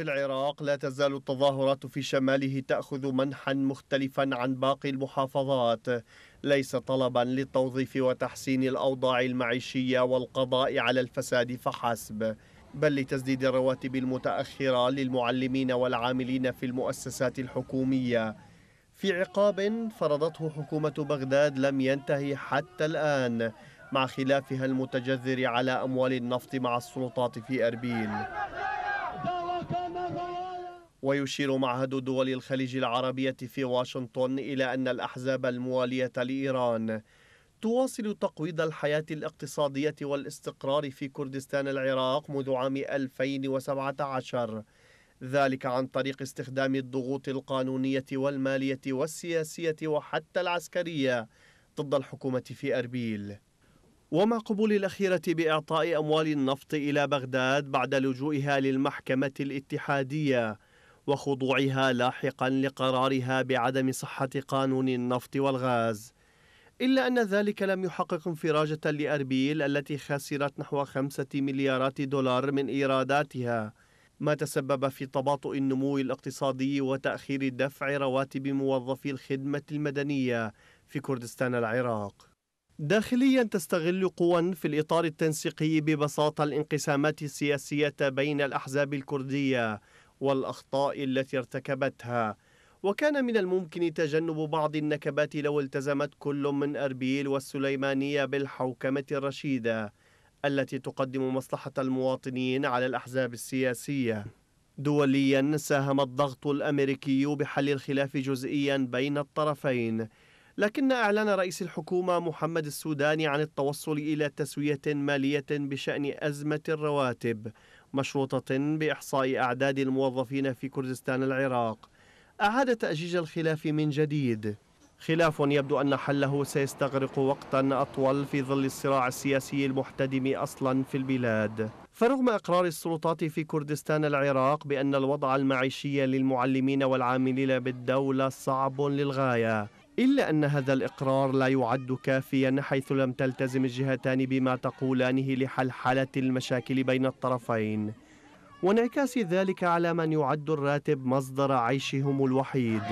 في العراق لا تزال التظاهرات في شماله تأخذ منحا مختلفا عن باقي المحافظات. ليس طلبا للتوظيف وتحسين الأوضاع المعيشية والقضاء على الفساد فحسب بل لتسديد الرواتب المتأخرة للمعلمين والعاملين في المؤسسات الحكومية. في عقاب فرضته حكومة بغداد لم ينتهي حتى الآن مع خلافها المتجذر على أموال النفط مع السلطات في أربيل. ويشير معهد دول الخليج العربية في واشنطن إلى أن الأحزاب الموالية لإيران تواصل تقويض الحياة الاقتصادية والاستقرار في كردستان العراق منذ عام 2017 ذلك عن طريق استخدام الضغوط القانونية والمالية والسياسية وحتى العسكرية ضد الحكومة في أربيل. ومع قبول الأخيرة بإعطاء أموال النفط إلى بغداد بعد لجوئها للمحكمة الاتحادية وخضوعها لاحقا لقرارها بعدم صحة قانون النفط والغاز. إلا أن ذلك لم يحقق انفراجة لأربيل التي خسرت نحو خمسة مليارات دولار من إيراداتها. ما تسبب في تباطؤ النمو الاقتصادي وتأخير دفع رواتب موظفي الخدمة المدنية في كردستان العراق. داخليا تستغل قوى في الإطار التنسيقي ببساطة الانقسامات السياسية بين الأحزاب الكردية والأخطاء التي ارتكبتها. وكان من الممكن تجنب بعض النكبات لو التزمت كل من أربيل والسليمانية بالحوكمة الرشيدة التي تقدم مصلحة المواطنين على الأحزاب السياسية. دوليا ساهم الضغط الأمريكي بحل الخلاف جزئيا بين الطرفين لكن إعلان رئيس الحكومة محمد السوداني عن التوصل إلى تسوية مالية بشأن أزمة الرواتب مشروطة بإحصاء أعداد الموظفين في كردستان العراق. أعاد تأجيج الخلاف من جديد. خلاف يبدو أن حله سيستغرق وقتا أطول في ظل الصراع السياسي المحتدم أصلا في البلاد. فرغم إقرار السلطات في كردستان العراق بأن الوضع المعيشي للمعلمين والعاملين بالدولة صعب للغاية إلا أن هذا الإقرار لا يعد كافيا حيث لم تلتزم الجهتان بما تقولانه لحلحلة المشاكل بين الطرفين. وانعكاس ذلك على من يعد الراتب مصدر عيشهم الوحيد.